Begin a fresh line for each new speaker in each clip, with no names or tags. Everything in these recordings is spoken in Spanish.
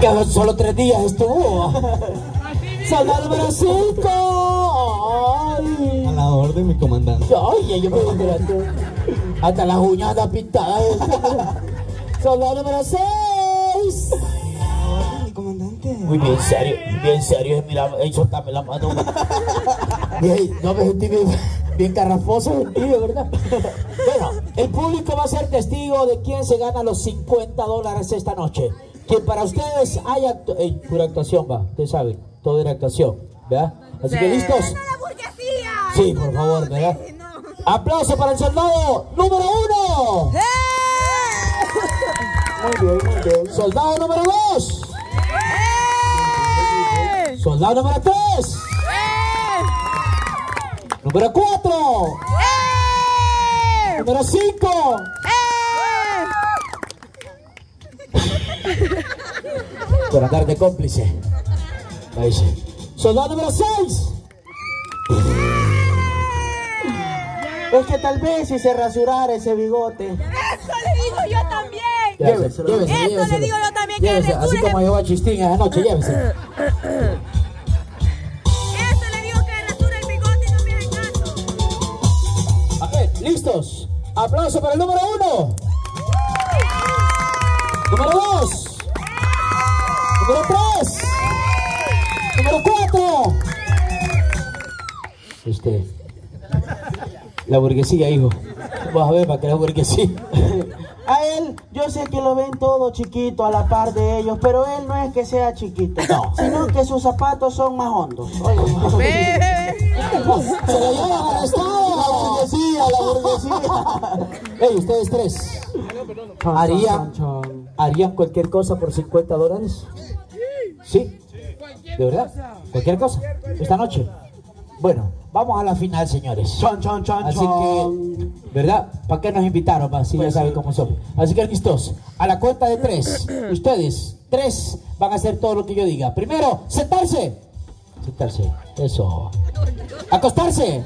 Que solo tres días estuvo. Soldado número 5.
A la orden, mi comandante.
Ay, yo me espérate. Hasta las uñas están pintadas. Soldado número 6.
Mi comandante.
Muy bien serio, bien serio. Mira, ey, soltame la mano. Bien, no me sentí bien, bien carrafoso, sentido, ¿verdad? Bueno, el público va a ser testigo de quién se gana los 50 dólares esta noche. Que para ustedes haya actu- ey, pura actuación, va, usted sabe, todo era actuación, ¿verdad? Así que listos.
la burguesía!
Sí, por favor, ¿verdad? Aplauso para el soldado número uno. Muy bien, muy bien. Soldado número dos. Soldado número tres. Número cuatro. Número cinco. Por andar de cómplice. Ahí sí. Soldado número seis.
Es que tal vez si se rasurara ese bigote.
¡Eso le digo yo también!
Lléveselo, lléveselo,
Eso le
lléveselo.
digo yo también, que
Lléveselo, así como llevó a Chistín esa noche, lléveselo.
Eso le digo que rasura el bigote y no me hagan caso.
A ver, listos. Aplauso para el número uno. Número dos. Número tres. Número cuatro. Este. La burguesía, hijo. Vas a ver para que la burguesía.
A él, yo sé que lo ven todo chiquito a la par de ellos, pero él no es que sea chiquito, sino que sus zapatos son más hondos. Oye,
Se lo llevan arrestado. La burguesía, la burguesía. Ey, ustedes tres. ¿Harían, ¿Harían cualquier cosa por 50 dólares? ¿Sí? ¿De verdad? ¿Cualquier cosa? ¿Esta noche? Bueno, vamos a la final, señores.
Chon, chon, chon,
Así
chon.
que, ¿verdad? ¿Para qué nos invitaron? Pa? Si ya saben cómo son. Así que listos. A la cuenta de tres. Ustedes, tres, van a hacer todo lo que yo diga. Primero, sentarse. Sentarse. Eso. Acostarse.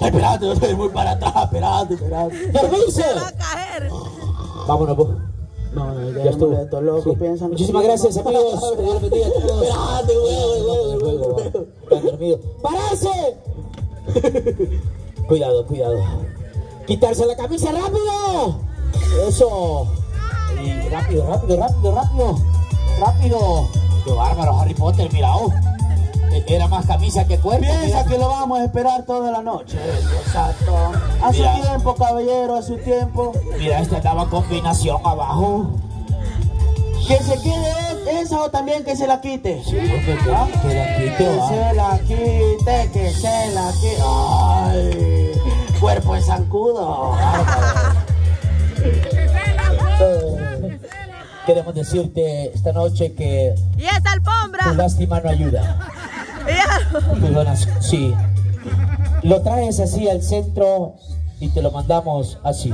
Ay, espérate, no estoy muy para atrás. Espérate, espérate. Dormirse.
Va a caer.
Vámonos, vos.
No, no,
Ya
ya
estuvo.
estuvo. Estos locos
Sí.
piensan.
Muchísimas gracias, amigos. Que Dios cuidado, cuidado. ¡Quitarse la camisa rápido! Eso. Y rápido, rápido, rápido, rápido. Rápido. Qué bárbaro, Harry Potter, mira. oh. Era más camisa que cuerpo.
Piensa
mira.
que lo vamos a esperar toda la noche. Exacto. A su
Mira.
tiempo, caballero, a su tiempo.
Mira, este andaba combinación abajo.
Que se quede esa o también que se la quite.
Sí, porque
¿Ah?
que la quite,
Que
va.
se la quite, que se la quite. Ay, cuerpo de zancudo.
Queremos decirte esta noche que
Y esa
tu
alfombra.
lástima no ayuda. Perdonas, sí. Lo traes así al centro y te lo mandamos así.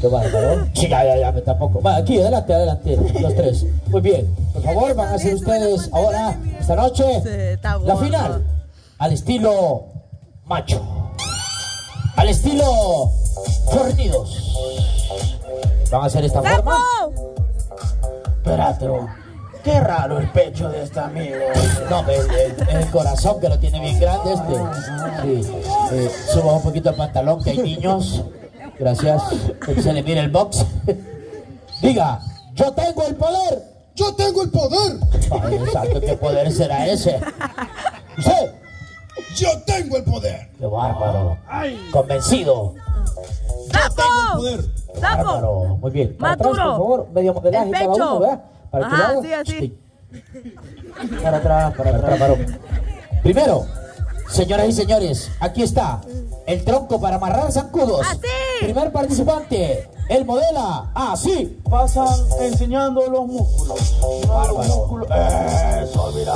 Qué bárbaro. Sí, ya, ya, ya, tampoco. Va, aquí, adelante, adelante, los tres. Muy bien. Por favor, van a hacer ustedes ahora, esta noche, la final. Al estilo macho. Al estilo fornidos. Van a hacer esta forma.
¡Sapo!
Qué raro el pecho de este amigo.
No, el, el- el corazón que lo tiene bien grande este. Sí. Eh, suba un poquito el pantalón que hay niños. Gracias. Que se le mire el box. Diga, yo tengo el poder.
¡Yo tengo el poder!
Ay, santo, ¿qué poder será ese? ¿Usted?
¡Yo tengo el poder!
Qué bárbaro. Convencido.
¡Sapo!
¡Poder!
¡Sapo!
Bárbaro. Muy bien.
Más duro.
por favor. Medio modelaje
El
cada
pecho.
uno, ¿verdad? Para que
Ajá,
lo haga.
sí, así.
Sí. Para atrás, para atrás, varón. Primero, señoras y señores, aquí está el tronco para amarrar zancudos.
Así.
Primer participante, él modela así.
Pasan enseñando los músculos.
Bárbaro.
Los músculos. Eso, mira.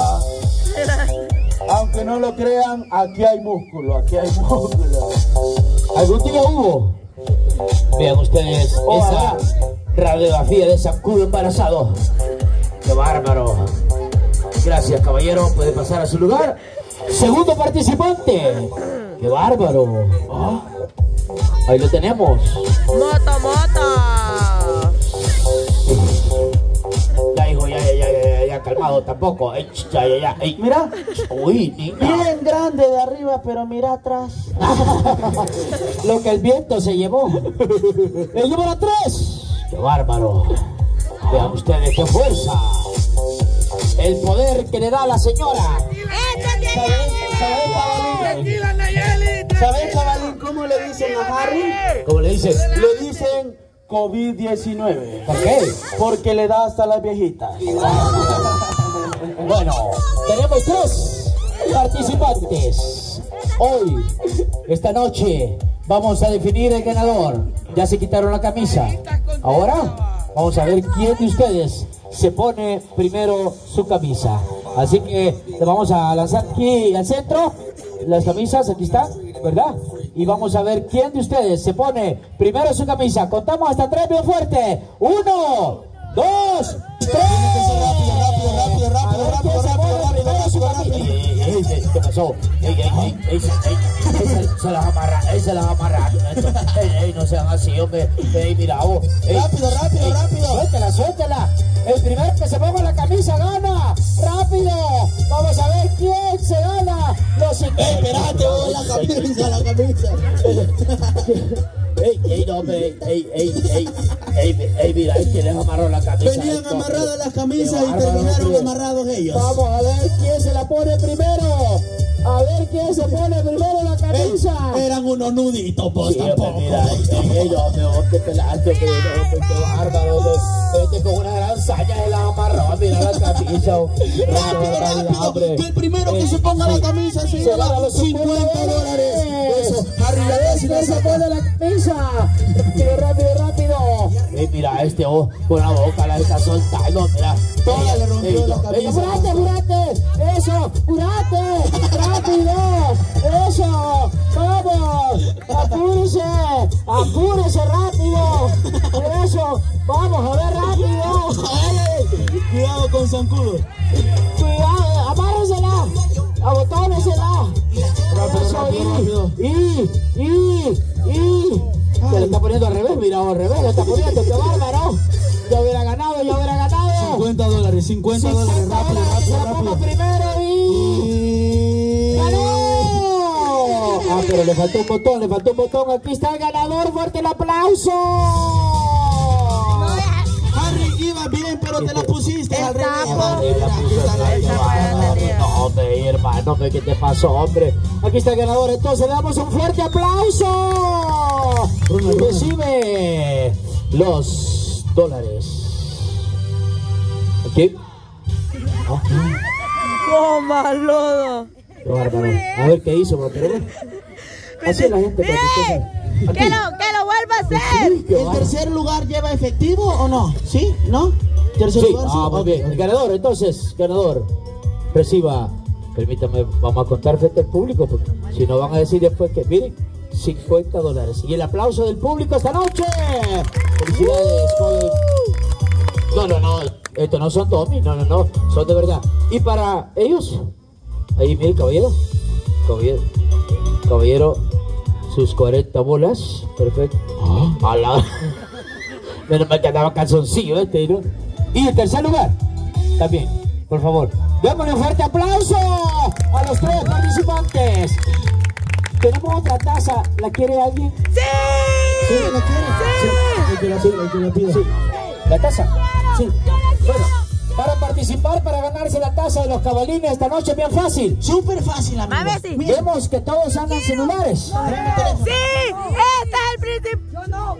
Aunque no lo crean, aquí hay músculo, aquí hay músculo.
¿Algún día hubo? Vean ustedes
Oh,
esa radiografía de zancudo embarazado. ¡Qué bárbaro! Gracias, caballero. Puede pasar a su lugar. Segundo participante. ¡Qué bárbaro! Ah, Ahí lo tenemos.
¡Moto, moto!
Ya, hijo, ya, ya, ya, calmado, tampoco. Ey, ya, ya, ya. Ey.
Mira,
Uy, niña.
bien grande de arriba, pero mira atrás.
Lo que el viento se llevó. El número 3. ¡Qué bárbaro! Vean ustedes qué fuerza. El poder que le da a la señora.
Este
¿Sabes, Cabalín, cómo le dicen a Harry?
¿Cómo le dices?
Le dicen COVID-19.
¿Por qué?
Porque le da hasta las viejitas.
Bueno, tenemos tres participantes. Hoy, esta noche, vamos a definir el ganador. Ya se quitaron la camisa. Ahora, vamos a ver quién de ustedes se pone primero su camisa. Así que le vamos a lanzar aquí al centro. Las camisas, aquí están, ¿verdad? Y vamos a ver quién de ustedes se pone primero su camisa. Contamos hasta tres bien fuerte. Uno, dos, tres.
rápido, rápido, rápido, rápido.
Ey, ey, ey, ey, ¿Qué pasó? Ey, ey, ey, ey, se- ey, ey, se- las amarra, ey, se las amarra. Ey, ey, no sean así, hombre. Ey, mira, vos. ey,
Rápido, rápido,
ey,
rápido.
Suéltela, suéltela. El primero que se ponga la camisa gana. Rápido. Vamos a ver quién se gana. Los 50.
Espérate, vos, la camisa, la camisa.
Ey, ey, no, hombre, ey, ey, ey, ey, ey, ey, mira, es que les amarró la camisa.
Venían
Esto,
amarradas las camisas y terminaron amarrados ellos.
Vamos a ver quién se la pone primero. A ver quién se pone primero la camisa.
Eran unos nuditos, pues
Sí,
tampoco.
mira, ey, ey, no, te pelaste, no, hombre, qué bárbaro. Este con una gran saña se la amarró, mira la camisa.
Rápido, rápido. Que el primero que
Ey,
se ponga la camisa se
Se
lleva
gana los
50 dólares. Eso, Harry,
A
ya
ver
ves si la
quién se pone la camisa. Rápido, rápido, rápido. Ey, mira, este oh, con la boca la está soltando, mira.
Toda le rompió
Ey,
la camisa.
apurate, apurate. Eso, apurate. Rápido. Eso. Vamos. Apúrese. Apúrese rápido. Eso. Vamos a ver rápido.
Cuidado con zancudo.
Cuidado, amárresela. Abotónesela.
Rápido,
Eso,
rápido,
y,
rápido.
Y, y, y. Se le está poniendo al revés, mira, al revés, le está poniendo, qué bárbaro. Yo hubiera ganado, yo hubiera ganado.
50 dólares, 50 dólares.
50
Rápido,
dólares, se
rápido,
la pongo
rápido.
primero y... ¡Ganó! Ah, pero le faltó un botón, le faltó un botón. Aquí está el ganador, fuerte el aplauso.
Harry, iba bien, pero te la pusiste al revés.
Hombre, hermano, ¿qué te pasó, hombre? Aquí está el ganador, entonces le damos un fuerte aplauso. Recibe los dólares. Aquí.
Coma lodo.
A ver qué hizo, pero. Así la gente cuando
¡Eh! Que lo, que lo vuelva a hacer.
¿El tercer lugar lleva efectivo o no? ¿Sí? ¿No? ¿Tercer
Sí,
lugar?
ah, muy bien. El ganador, entonces, ganador. Reciba, permítame, vamos a contar frente al público, porque si no van a decir después que, miren, 50 dólares. Y el aplauso del público esta noche. Felicidades, joven. No, no, no, estos no son Tommy, no, no, no, son de verdad. Y para ellos, ahí, mire, caballero, caballero, caballero, sus 40 bolas, perfecto. A la- Menos mal que andaba calzoncillo este, ¿no? Y en tercer lugar, también, por favor, démosle un fuerte aplauso a los tres participantes. Tenemos otra taza, ¿la quiere alguien?
¡Sí!
¿Sí? ¿La quieres?
Sí.
Que la pida, el que la pida.
Sí. ¿La taza? Sí. Bueno, para participar, para ganarse la taza de los cabalines esta noche, bien fácil.
Súper fácil, amigo.
Sí.
Vemos que todos andan celulares.
¡Sí! ¡Este es el principio!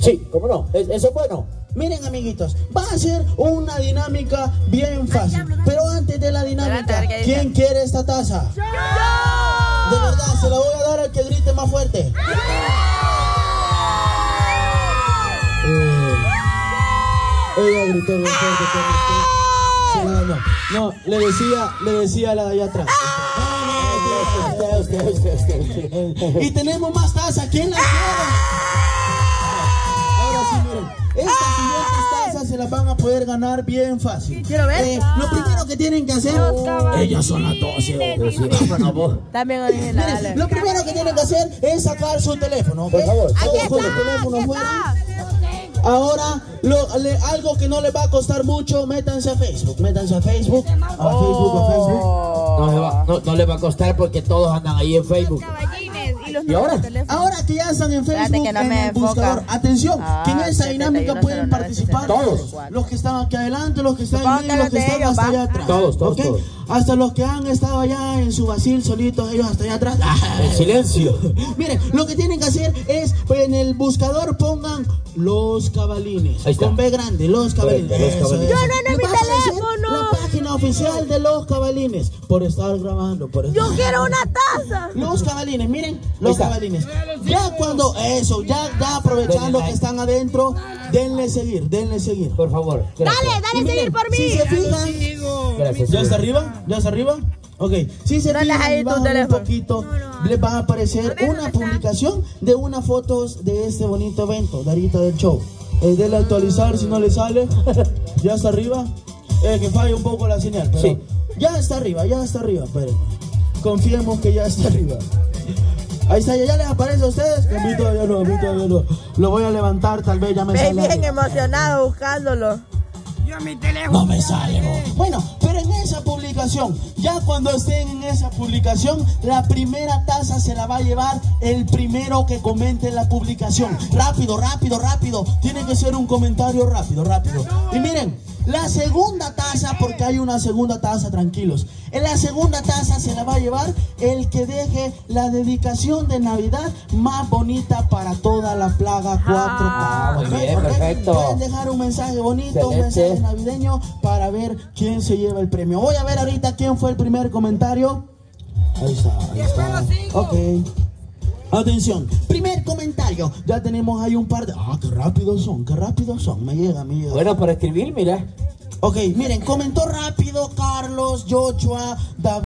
Sí, ¿cómo no? Es- Eso es bueno.
Miren, amiguitos, va a ser una dinámica bien fácil. Pero antes de la dinámica,
a.
¿quién quiere esta taza? De verdad, se la voy a dar al que grite más fuerte. Eh, ella gritó bien fuerte, ganó. No, le decía, le decía a la de allá atrás. Y tenemos más tazas. ¿Quién las quiere? Ahora sí, miren. Estas siguientes tazas se las van a poder ganar bien fácil.
Quiero ver.
Eh, lo primero que tienen que hacer.
Los caballos.
Ellas son las 12.
Pero sí, vámonos, vos.
También original.
Miren,
dale.
lo primero que tienen que hacer es sacar su teléfono.
Por favor.
Aquí
con el
está,
teléfono
aquí está.
Ahora, lo- le- algo que no les va a costar mucho, métanse a Facebook, métanse a Facebook, a Facebook, a Facebook.
No, le va, no, no le va a costar porque todos andan ahí en Facebook.
Y los
¿Y ahora?
de.
Ahora que ya están en Facebook,
que no
en
me
el buscador, atención,
Ah,
que en esa
71,
dinámica pueden
09,
participar
64.
los que están aquí adelante, los que están medio, los que están
ellos,
hasta
va.
allá atrás.
Todos, todos, todos.
Hasta los que han estado allá en su vacil solitos, ellos hasta allá atrás.
En silencio.
Miren, lo que tienen que hacer es pues, en el buscador pongan los cabalines.
Ahí está.
Con B grande, los cabalines.
Los cabalines.
eso.
Yo no, no, mi
oficial de los cabalines. Por estar grabando, por estar.
Yo quiero una taza.
Los cabalines, miren, los
está.
cabalines. Ya cuando eso, ya, ya aprovechando que están adentro, denle seguir, denle seguir.
Por favor. Gracias.
Dale, dale
miren,
seguir por mí.
Si se fijan,
Gracias.
¿Ya está arriba? ¿Ya está arriba? Ok, si se
Dale
fijan un poquito, les va a aparecer una publicación de unas fotos de este bonito evento, Darita del Show. Eh, dele a actualizar si no le sale. ¿Ya está arriba? Eh, que falla un poco la señal, pero
Sí.
ya está arriba, ya está arriba, espérenme. Confiemos que ya está arriba. Ahí está, ya, ya les aparece a ustedes. Que a mí todavía no, a mí todavía no. Lo voy a levantar, tal vez ya me sale.
bien emocionado buscándolo.
No me sale. bo. Bueno, pero en esa publicación, ya cuando estén en esa publicación, la primera taza se la va a llevar el primero que comente la publicación. Rápido, rápido, rápido. Tiene que ser un comentario rápido, rápido. Y miren, la segunda taza, porque hay una segunda taza, tranquilos. En la segunda taza se la va a llevar el que deje la dedicación de Navidad más bonita para toda la plaga 4.
Ah, muy bien, perfecto.
Pueden dejar un mensaje bonito, un mensaje navideño para ver quién se lleva el premio. Voy a ver ahorita quién fue el primer comentario. Ahí está, ahí está. Ok. Atención, primer comentario. Ya tenemos ahí un par de. Ah, qué rápidos son, qué rápidos son. Me llega, me llega.
Bueno, para escribir, mira.
Ok, miren, comentó rápido Carlos, Joshua, David.